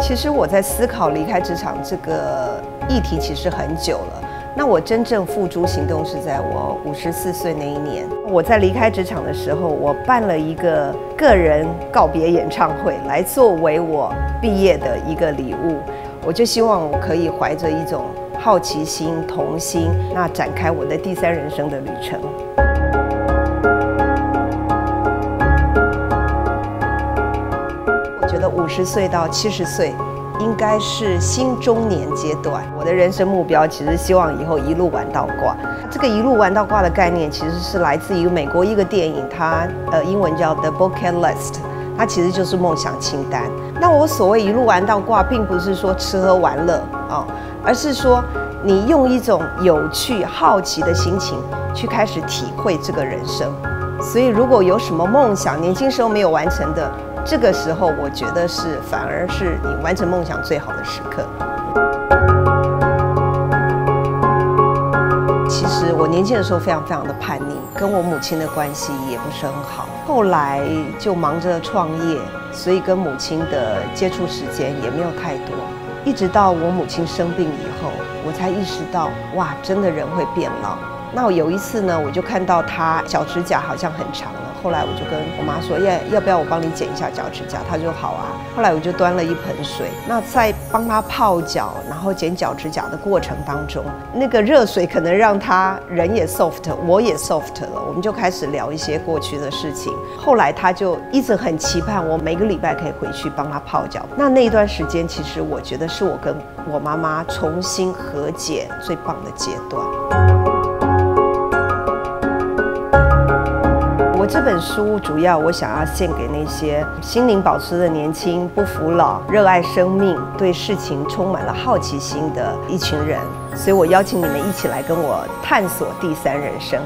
其实我在思考离开职场这个议题其实很久了。那我真正付诸行动是在我五十四岁那一年。我在离开职场的时候，我办了一个个人告别演唱会，来作为我毕业的一个礼物。我就希望我可以怀着一种好奇心、童心，那展开我的第三人生的旅程。五十岁到七十岁。应该是新中年阶段，我的人生目标其实希望以后一路玩到挂。这个一路玩到挂的概念，其实是来自于美国一个电影，它呃英文叫 The Bucket List，它其实就是梦想清单。那我所谓一路玩到挂，并不是说吃喝玩乐啊，而是说你用一种有趣、好奇的心情去开始体会这个人生。所以如果有什么梦想，年轻时候没有完成的。这个时候，我觉得是反而是你完成梦想最好的时刻。其实我年轻的时候非常非常的叛逆，跟我母亲的关系也不是很好。后来就忙着创业，所以跟母亲的接触时间也没有太多。一直到我母亲生病以后，我才意识到，哇，真的人会变老。那我有一次呢，我就看到她脚趾甲好像很长了。后来我就跟我妈说，要要不要我帮你剪一下脚趾甲？她说好啊。后来我就端了一盆水，那在帮她泡脚，然后剪脚趾甲的过程当中，那个热水可能让她人也 soft，我也 soft 了。我们就开始聊一些过去的事情。后来她就一直很期盼我每个礼拜可以回去帮她泡脚。那那一段时间，其实我觉得是我跟我妈妈重新和解最棒的阶段。这本书主要我想要献给那些心灵保持的年轻、不服老、热爱生命、对事情充满了好奇心的一群人，所以我邀请你们一起来跟我探索第三人生。